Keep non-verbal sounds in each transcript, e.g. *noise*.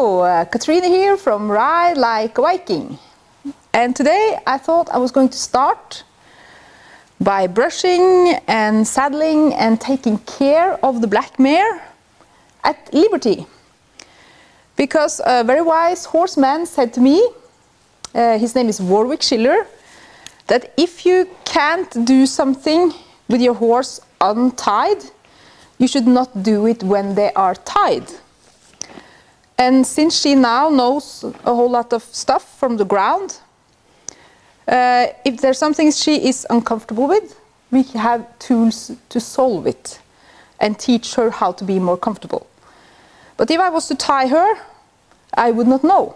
Hello, uh, Katrina here from Ride Like a Viking. And today I thought I was going to start by brushing and saddling and taking care of the black mare at Liberty. Because a very wise horseman said to me, uh, his name is Warwick Schiller, that if you can't do something with your horse untied, you should not do it when they are tied. And since she now knows a whole lot of stuff from the ground, uh, if there's something she is uncomfortable with, we have tools to solve it and teach her how to be more comfortable. But if I was to tie her, I would not know,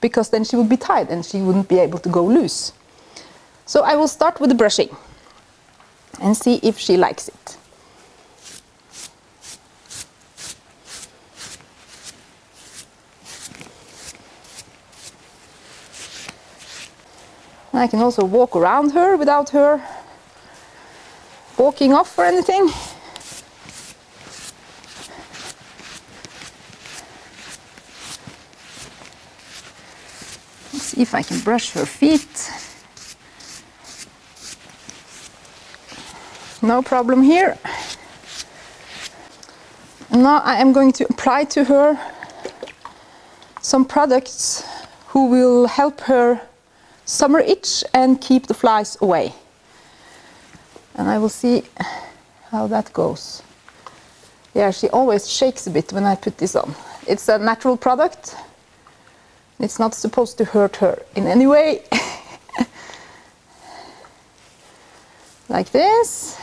because then she would be tied and she wouldn't be able to go loose. So I will start with the brushing and see if she likes it. I can also walk around her without her walking off or anything. Let's see if I can brush her feet. No problem here. Now I am going to apply to her some products who will help her summer itch and keep the flies away. And I will see how that goes. Yeah, she always shakes a bit when I put this on. It's a natural product. It's not supposed to hurt her in any way. *laughs* like this.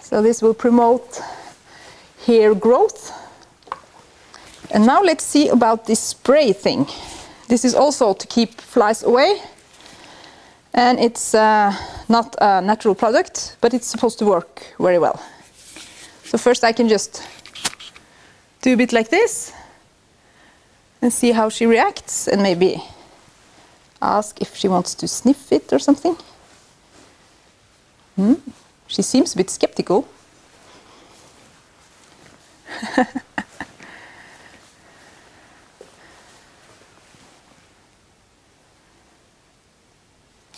So this will promote hair growth. And now let's see about this spray thing. This is also to keep flies away. And it's uh, not a natural product, but it's supposed to work very well. So first I can just do a bit like this and see how she reacts and maybe ask if she wants to sniff it or something. Hmm? She seems a bit skeptical. *laughs*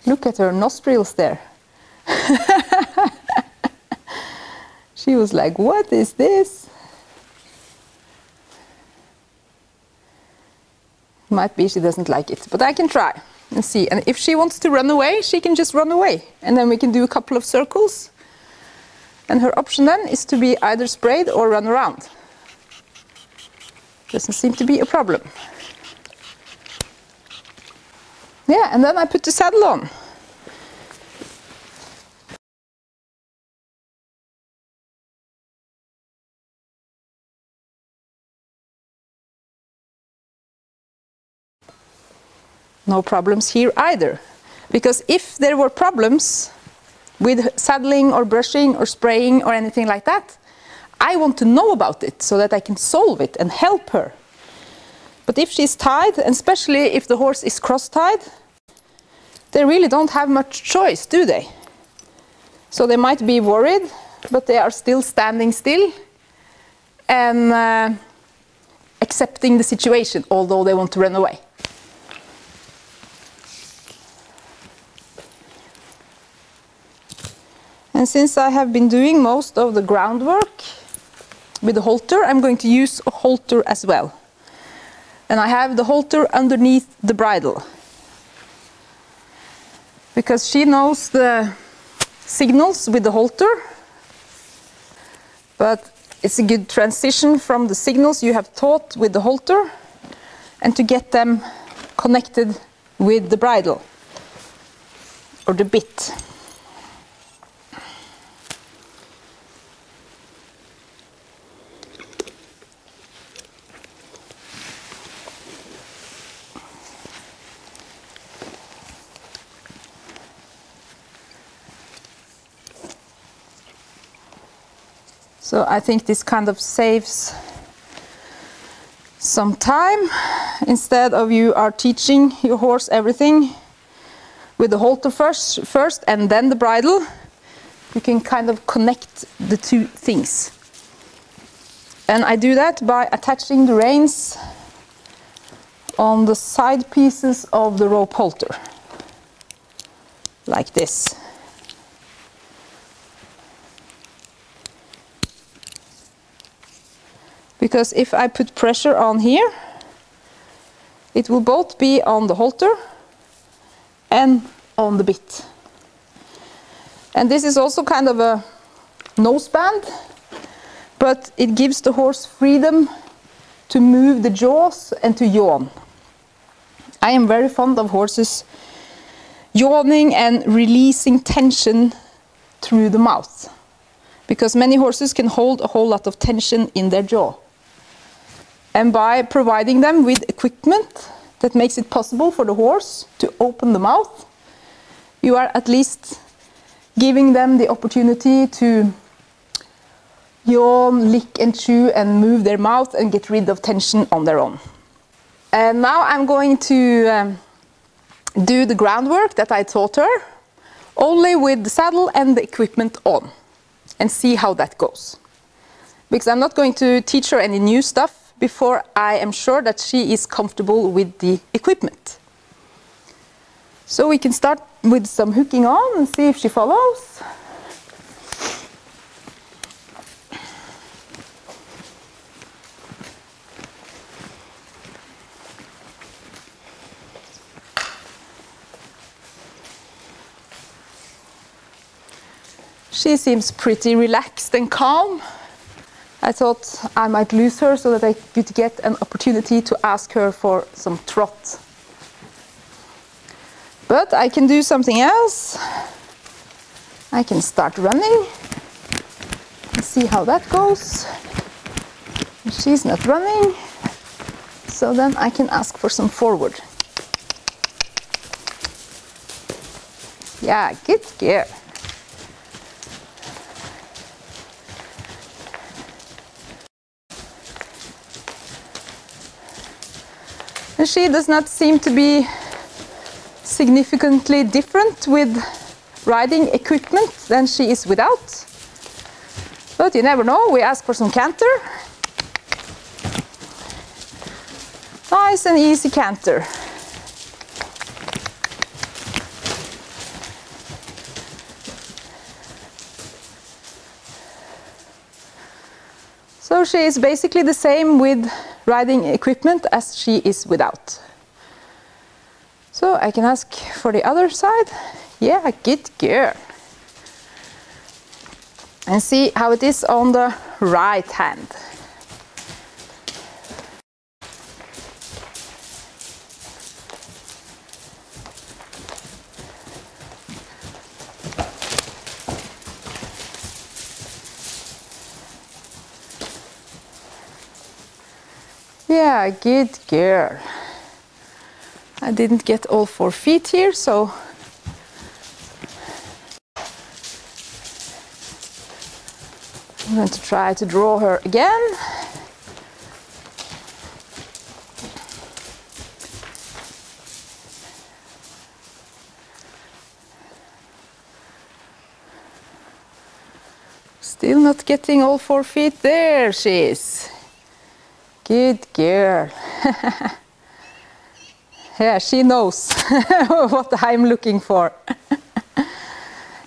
Look at her nostrils there. *laughs* she was like, what is this? Might be she doesn't like it, but I can try and see. And if she wants to run away, she can just run away. And then we can do a couple of circles. And her option then is to be either sprayed or run around. Doesn't seem to be a problem. Yeah, and then I put the saddle on. No problems here either. Because if there were problems with saddling or brushing or spraying or anything like that, I want to know about it so that I can solve it and help her. But if she's tied, and especially if the horse is cross-tied, they really don't have much choice, do they? So they might be worried, but they are still standing still and uh, accepting the situation, although they want to run away. And since I have been doing most of the groundwork with the halter, I'm going to use a halter as well. And I have the halter underneath the bridle. Because she knows the signals with the halter. But it's a good transition from the signals you have taught with the halter and to get them connected with the bridle or the bit. So I think this kind of saves some time instead of you are teaching your horse everything with the halter first, first and then the bridle. You can kind of connect the two things. And I do that by attaching the reins on the side pieces of the rope halter, like this. Because if I put pressure on here, it will both be on the halter and on the bit. And this is also kind of a noseband, but it gives the horse freedom to move the jaws and to yawn. I am very fond of horses yawning and releasing tension through the mouth because many horses can hold a whole lot of tension in their jaw. And by providing them with equipment that makes it possible for the horse to open the mouth, you are at least giving them the opportunity to yawn, lick and chew and move their mouth and get rid of tension on their own. And now I'm going to um, do the groundwork that I taught her, only with the saddle and the equipment on, and see how that goes. Because I'm not going to teach her any new stuff before I am sure that she is comfortable with the equipment. So we can start with some hooking on and see if she follows. She seems pretty relaxed and calm. I thought I might lose her so that I could get an opportunity to ask her for some trot. But I can do something else. I can start running and see how that goes. She's not running, so then I can ask for some forward. Yeah, good girl. And she does not seem to be significantly different with riding equipment than she is without. But you never know, we ask for some canter. Nice and easy canter. She is basically the same with riding equipment as she is without. So I can ask for the other side. Yeah, good girl. And see how it is on the right hand. Yeah, good girl. I didn't get all four feet here, so I'm going to try to draw her again. Still not getting all four feet. There she is. Good girl. *laughs* yeah, she knows *laughs* what I'm looking for. *laughs*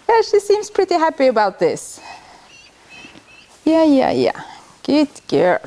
yeah, she seems pretty happy about this. Yeah, yeah, yeah. Good girl.